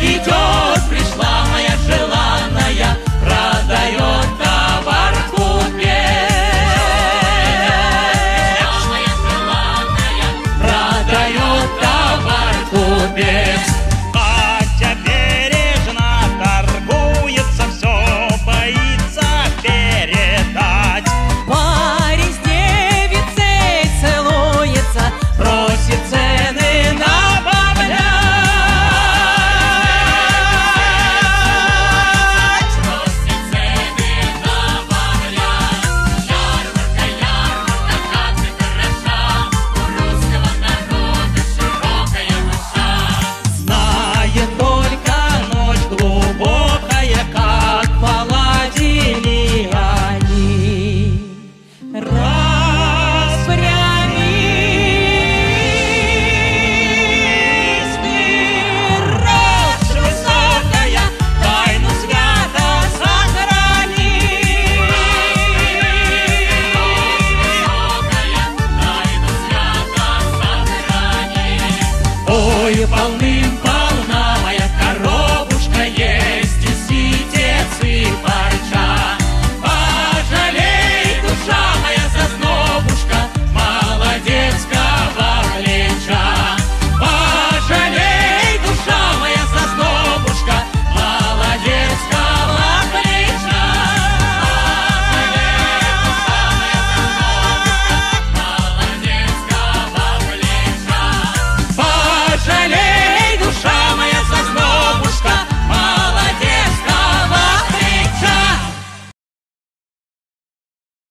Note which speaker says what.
Speaker 1: y yo